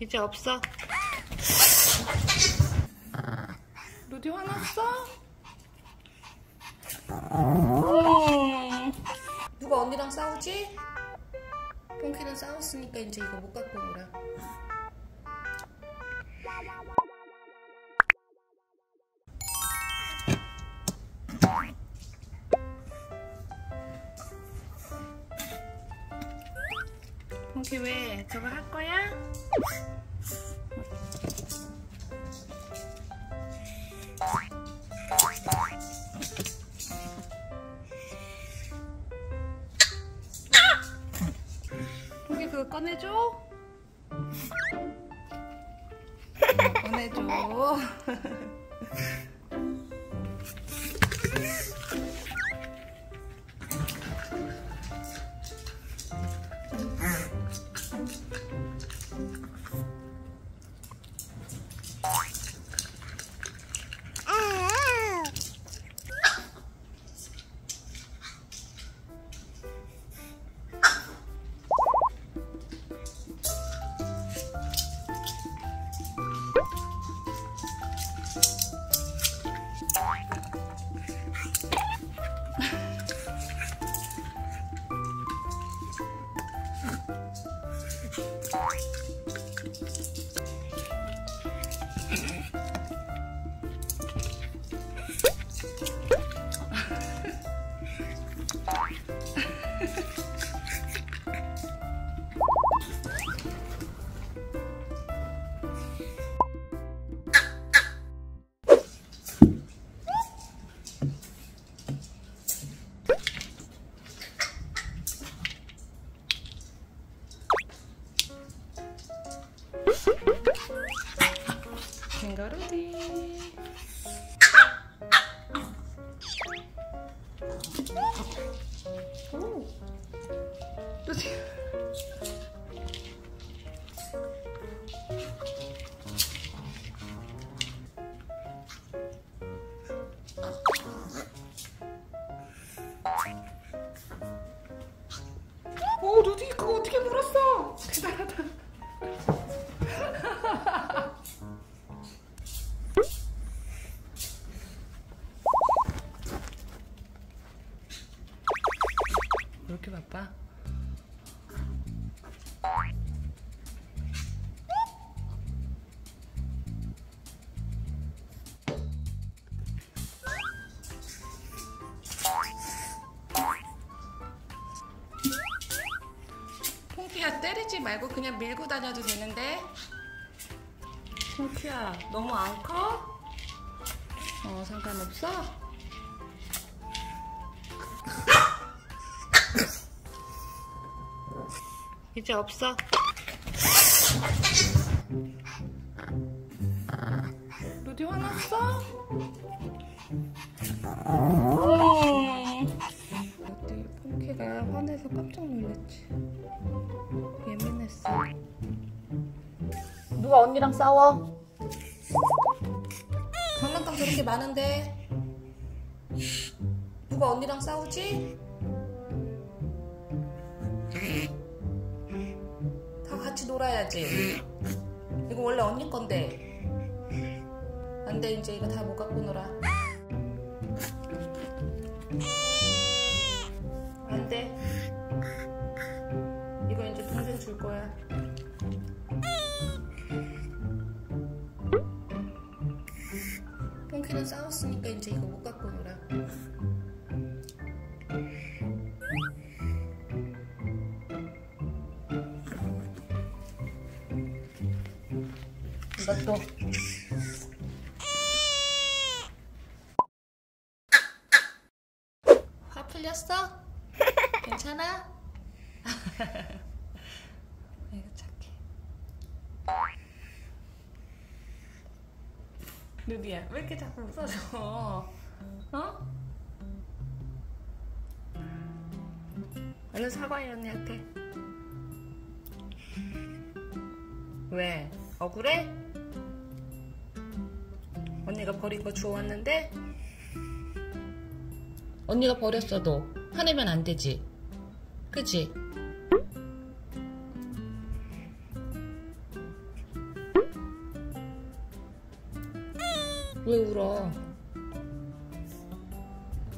이제 없어. 루디 화났어? 음. 누가 언니랑 싸우지? 폰키는 싸웠으니까 이제 이거 못 갖고 놀아. 폰키 왜 저거 할 거야? 어, 꺼내줘. 캥거루디. 오. 또 때리지 말고 그냥 밀고 다녀도 되는데 퐁키야 너무 안 커? 어 상관없어? 이제 없어. 루디 화났어? 루디 폰키가 화내서 깜짝 놀랐지. 누가 언니랑 싸워? 장난감 저렇게 많은데 누가 언니랑 싸우지? 다 같이 놀아야지. 이거 원래 언니 건데. 안 돼, 이제 이거 다 못 갖고 놀아. 안 돼. 이거 이제 동생 줄 거야. 싸웠으니까 이제 이거 못 갖고 놀아. 이것도 화 풀렸어? 괜찮아? 아이고 착해 루디야 왜 이렇게 자꾸 웃어줘 어? 얼른 사과해 언니한테 왜? 억울해? 언니가 버린 거 주워왔는데? 언니가 버렸어도 화내면 안 되지. 그치? 왜 울어?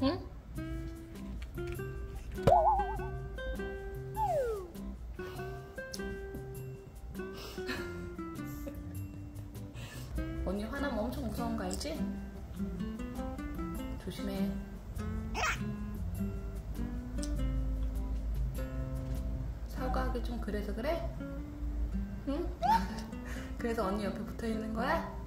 응? 언니 화나면 엄청 무서운 거 알지? 조심해. 사과하기 좀 그래서 그래? 응? 그래서 언니 옆에 붙어 있는 거야?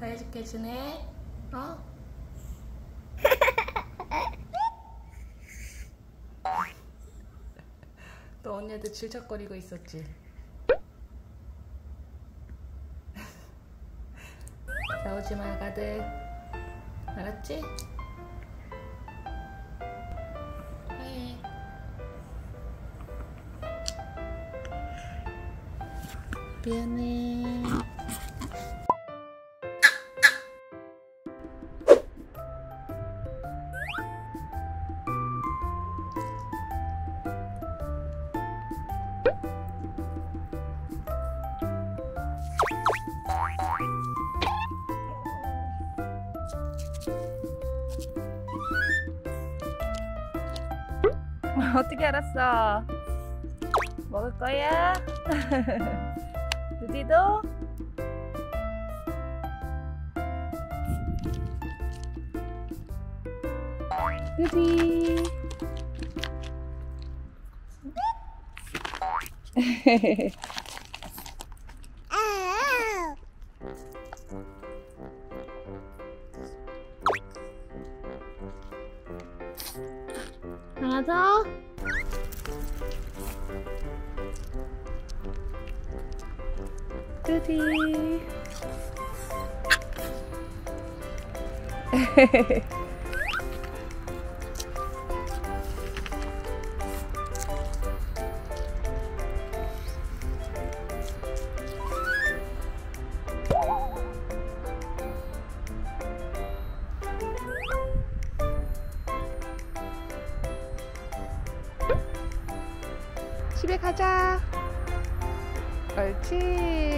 사이좋게 지내? 어? 너 언니한테 질척거리고 있었지? 싸우지 마, 가들. 알았지? 해. 미안해. 어떻게 알았어? 먹을 거야? 누디도? 누디 뚜디. 집에 가자. 옳지